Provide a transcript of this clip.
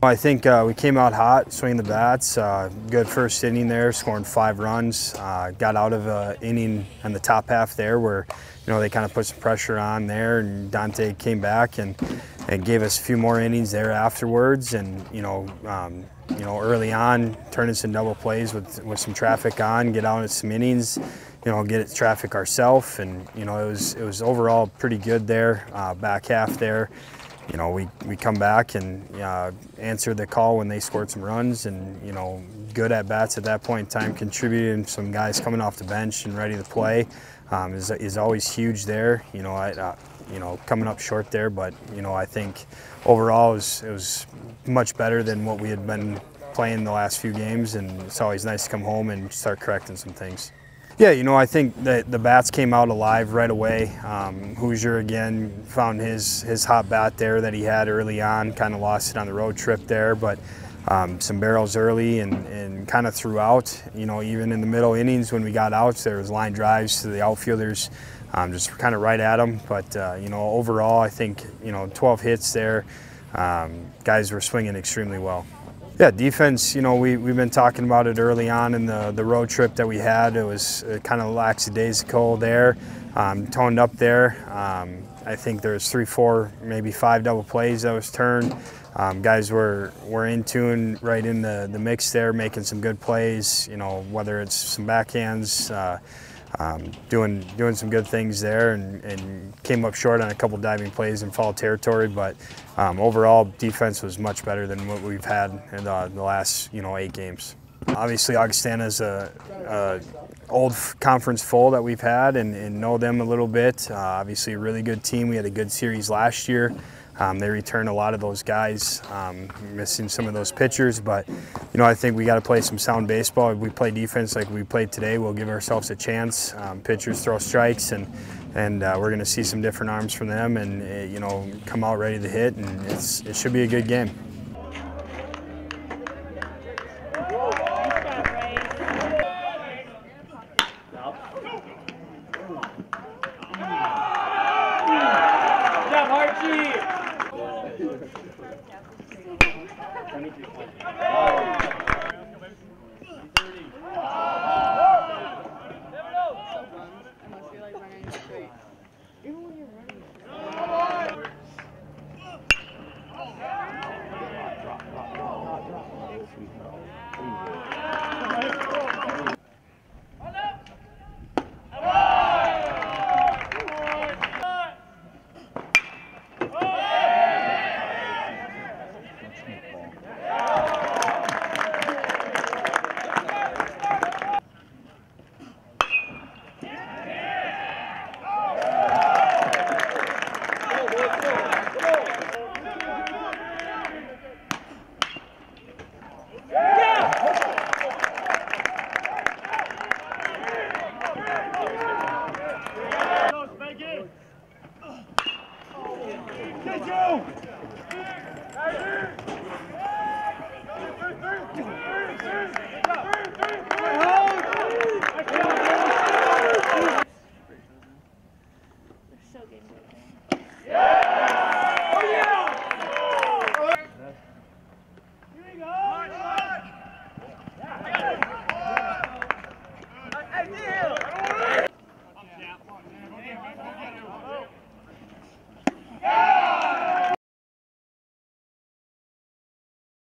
I think uh, we came out hot, swinging the bats. Uh, good first inning there, scoring five runs. Uh, got out of an inning in the top half there where, you know, they kind of put some pressure on there, and Dante came back and, and gave us a few more innings there afterwards. And you know, um, you know, early on, turning some double plays with with some traffic on, get out in some innings. You know, get it traffic ourselves, and you know, it was it was overall pretty good there. Uh, back half there you know, we, we come back and uh, answer the call when they scored some runs and, you know, good at bats at that point in time, contributing some guys coming off the bench and ready to play um, is, is always huge there. You know, I, uh, you know, coming up short there, but, you know, I think overall it was, it was much better than what we had been playing the last few games and it's always nice to come home and start correcting some things. Yeah, you know, I think that the bats came out alive right away. Um, Hoosier again found his his hot bat there that he had early on. Kind of lost it on the road trip there, but um, some barrels early and, and kind of throughout. You know, even in the middle innings when we got outs, there was line drives to the outfielders, um, just kind of right at them. But uh, you know, overall, I think you know 12 hits there. Um, guys were swinging extremely well. Yeah, defense, you know, we, we've been talking about it early on in the, the road trip that we had. It was uh, kind of lackadaisical there, um, toned up there. Um, I think there's three, four, maybe five double plays that was turned. Um, guys were, were in tune right in the, the mix there, making some good plays, you know, whether it's some backhands, uh, um, doing doing some good things there and, and, came up short on a couple diving plays in foul territory. But um, overall, defense was much better than what we've had in the, the last you know eight games. Obviously, Augustana is a, a, old conference foe that we've had and, and know them a little bit. Uh, obviously, a really good team. We had a good series last year. Um, they return a lot of those guys, um, missing some of those pitchers, but you know I think we got to play some sound baseball. If we play defense like we played today, we'll give ourselves a chance. Um, pitchers throw strikes, and and uh, we're going to see some different arms from them, and uh, you know come out ready to hit, and it should be a good game. Get you! Yeah.